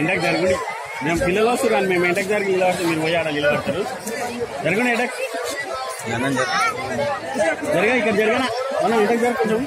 ఎంటకు జరుగుడి మేము పిల్లలు వస్తారు కానీ మేము ఎంటకు జరిగి నిలబడతాం మీరు పోయి ఆడ నిలబడతారు జరగండి ఎంటకు జరగా ఇక్కడ జరగనా మనం ఎంటకు జరుపుకుంటాం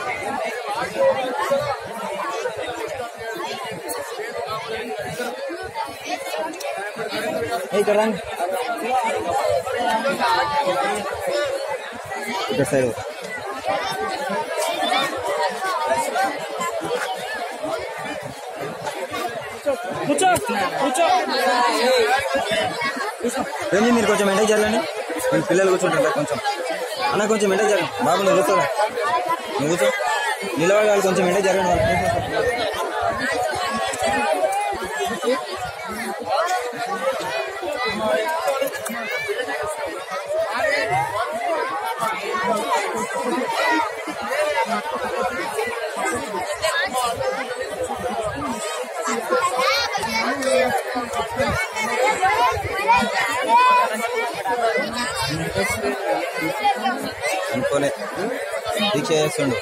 એક વાત છે કુછલા આટલું આટલું કહેતા નથી એ લોકો આને આટલું એ ડલંગ બેસાયો બોચો બોચો બોચો એ એની મીર કોચ એન્ગેજ કરલાની અને పిల్లલ કોચું તો રાખું છું అన్న కొంచెం వెంట జరగండి బాబు నువ్వు కూర్చోరా నువ్వు కూర్చో నిలబడాలి కొంచెం వెంట జరగండి Thank you. అనుకోలే దీక్ష చేస్తుండు